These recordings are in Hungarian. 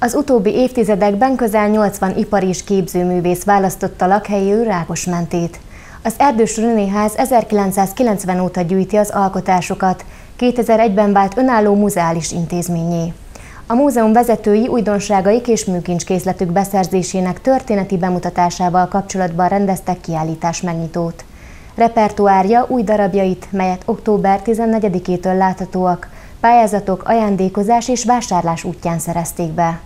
Az utóbbi évtizedekben közel 80 ipari és képzőművész választotta lakhelyéül Rákosmentét. Az Erdős Renéház 1990 óta gyűjti az alkotásokat, 2001-ben vált önálló muzeális intézményé. A múzeum vezetői újdonságaik és műkincskészletük beszerzésének történeti bemutatásával kapcsolatban rendeztek kiállítás megnyitót. Repertoárja új darabjait, melyet október 14-től láthatóak, pályázatok, ajándékozás és vásárlás útján szerezték be.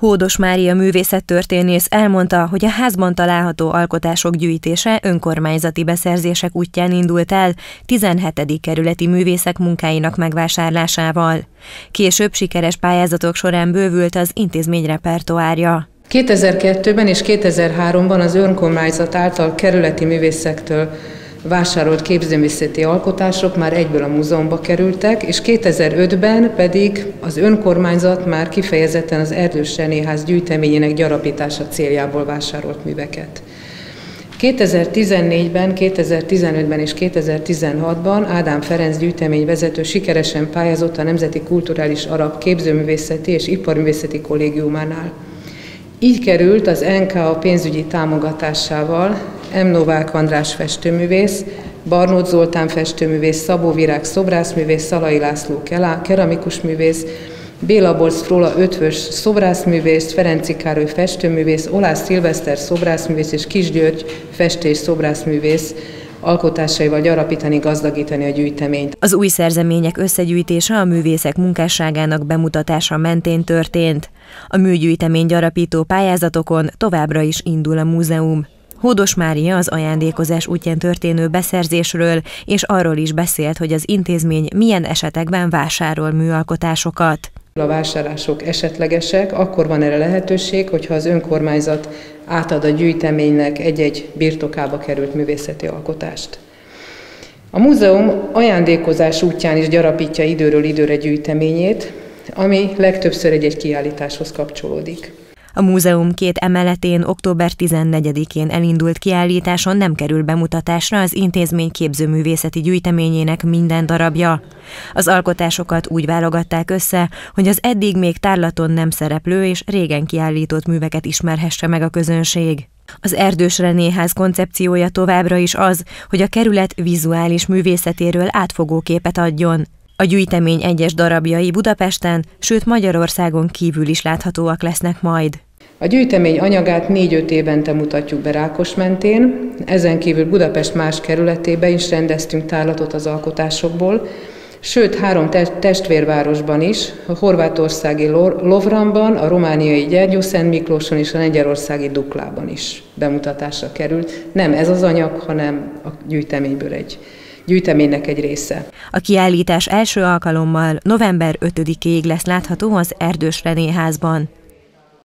Hódos Mária művészettörténész elmondta, hogy a házban található alkotások gyűjtése önkormányzati beszerzések útján indult el 17. kerületi művészek munkáinak megvásárlásával. Később sikeres pályázatok során bővült az intézmény repertoárja. 2002-ben és 2003-ban az önkormányzat által kerületi művészektől vásárolt képzőművészeti alkotások már egyből a múzeumba kerültek, és 2005-ben pedig az önkormányzat már kifejezetten az Erdős Renéház gyűjteményének gyarapítása céljából vásárolt műveket. 2014-ben, 2015-ben és 2016-ban Ádám Ferenc gyűjtemény vezető sikeresen pályázott a Nemzeti Kulturális Arab Képzőművészeti és Iparművészeti Kollégiumánál. Így került az NKA pénzügyi támogatásával M. Novák András festőművész, Barnót Zoltán festőművész, Szabó Virág szobrászművész, Szalai László keramikus művész, Béla Borz Fróla ötvös szobrászművész, Ferenci Károly festőművész, Olász Szilveszter szobrászművész és Kis György festés szobrászművész alkotásaival gyarapítani, gazdagítani a gyűjteményt. Az új szerzemények összegyűjtése a művészek munkásságának bemutatása mentén történt. A műgyűjtemény gyarapító pályázatokon továbbra is indul a múzeum. Hódos Mária az ajándékozás útján történő beszerzésről, és arról is beszélt, hogy az intézmény milyen esetekben vásárol műalkotásokat. A vásárlások esetlegesek, akkor van erre lehetőség, hogyha az önkormányzat átad a gyűjteménynek egy-egy birtokába került művészeti alkotást. A múzeum ajándékozás útján is gyarapítja időről időre gyűjteményét, ami legtöbbször egy-egy kiállításhoz kapcsolódik. A múzeum két emeletén október 14-én elindult kiállításon nem kerül bemutatásra az intézmény képzőművészeti gyűjteményének minden darabja. Az alkotásokat úgy válogatták össze, hogy az eddig még tárlaton nem szereplő és régen kiállított műveket ismerhesse meg a közönség. Az Erdős Renéház koncepciója továbbra is az, hogy a kerület vizuális művészetéről átfogó képet adjon. A gyűjtemény egyes darabjai Budapesten, sőt Magyarországon kívül is láthatóak lesznek majd. A gyűjtemény anyagát négy-öt évente mutatjuk be Rákos mentén, ezen kívül Budapest más kerületébe is rendeztünk tárlatot az alkotásokból, sőt három testvérvárosban is, a horvátországi Lovranban, a romániai Gyergyószent Miklóson és a lengyelországi Duklában is bemutatásra került. Nem ez az anyag, hanem a gyűjteményből egy gyűjteménynek egy része. A kiállítás első alkalommal november 5-ig lesz látható az Erdős Renéházban.